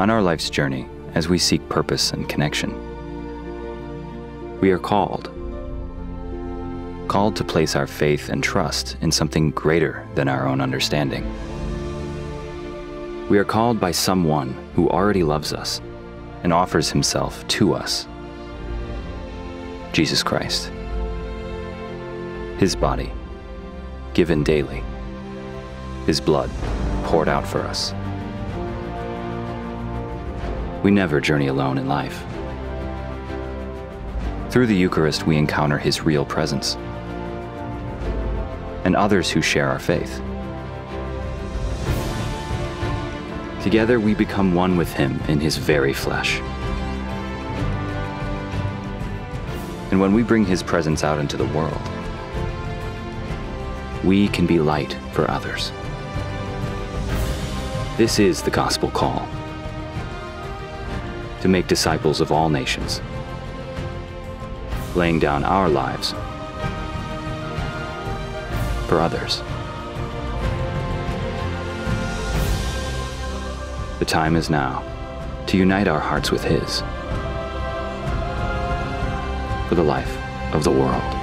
On our life's journey, as we seek purpose and connection, we are called. Called to place our faith and trust in something greater than our own understanding. We are called by someone who already loves us and offers himself to us Jesus Christ. His body, given daily, His blood poured out for us. We never journey alone in life. Through the Eucharist, we encounter His real presence and others who share our faith. Together, we become one with Him in His very flesh. And when we bring His presence out into the world, we can be light for others. This is the gospel call to make disciples of all nations, laying down our lives for others. The time is now to unite our hearts with His for the life of the world.